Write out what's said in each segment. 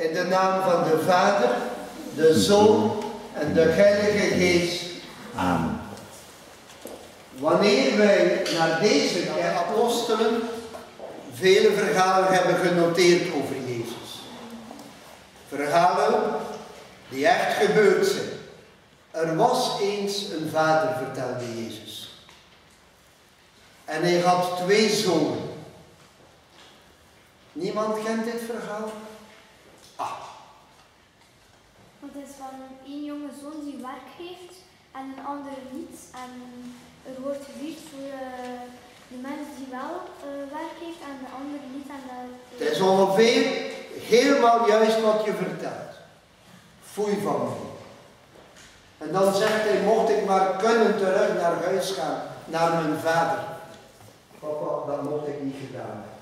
In de naam van de Vader, de Zoon en de Heilige Geest. Amen. Wanneer wij naar deze apostelen vele verhalen hebben genoteerd over Jezus. Verhalen die echt gebeurd zijn. Er was eens een vader, vertelde Jezus. En hij had twee zonen. Niemand kent dit verhaal? Ah, Het is van één jonge zoon die werk heeft en een andere niet. En er wordt gevierd voor eh, de mens die wel eh, werk heeft en de andere niet. Dat, het is ongeveer helemaal juist wat je vertelt. Foei van me. En dan zegt hij, mocht ik maar kunnen terug naar huis gaan, naar mijn vader. Papa, dat mocht ik niet gedaan hebben.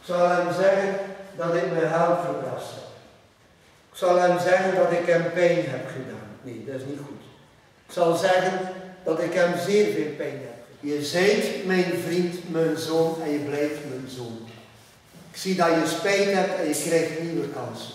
Ik zal hem zeggen dat ik mijn geld verprast heb. Ik zal hem zeggen dat ik hem pijn heb gedaan. Nee, dat is niet goed. Ik zal zeggen dat ik hem zeer veel pijn heb. Je zijt mijn vriend, mijn zoon en je blijft mijn zoon. Ik zie dat je spijt hebt en je krijgt nieuwe kansen.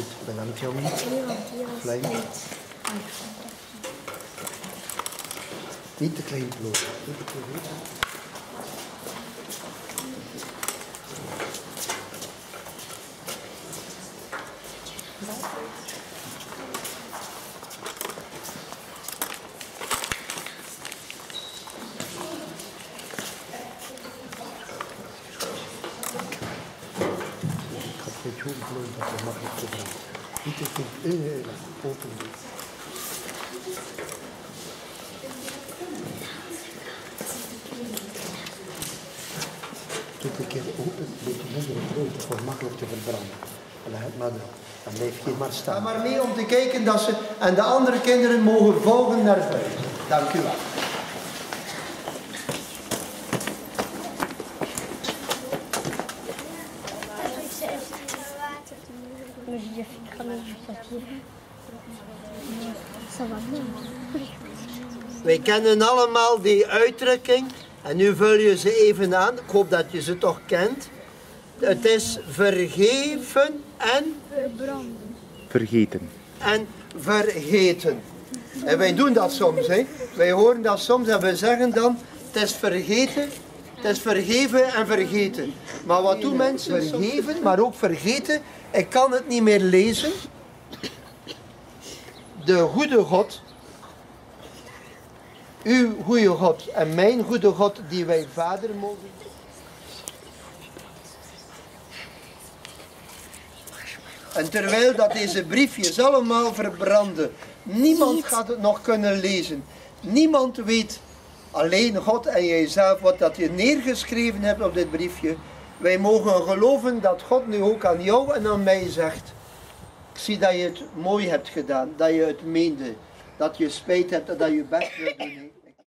Goed, bedankt Jamie. Klein. Niet te klein bloot. Niet beetje hoog bloot dat je makkelijk te doen. Niet te veel. Eh, eh, open. Doe een keer open, een beetje minder groot, voor makkelijk te verbranden. En dan, maar dan, dan blijf je maar Ga staan. maar mee om te kijken dat ze en de andere kinderen mogen volgen naar buiten. Dank u wel. Wij kennen allemaal die uitdrukking en nu vul je ze even aan. Ik hoop dat je ze toch kent. Het is vergeven en Vergeten. en vergeten. En wij doen dat soms, hè. Wij horen dat soms en we zeggen dan, het is vergeten, het is vergeven en vergeten. Maar wat doen mensen? Vergeven, maar ook vergeten. Ik kan het niet meer lezen. De goede God, uw goede God en mijn goede God, die wij vader mogen. En terwijl dat deze briefjes allemaal verbranden, niemand gaat het nog kunnen lezen. Niemand weet, alleen God en jijzelf, wat dat je neergeschreven hebt op dit briefje. Wij mogen geloven dat God nu ook aan jou en aan mij zegt, ik zie dat je het mooi hebt gedaan, dat je het meende, dat je spijt hebt en dat je best wil doen.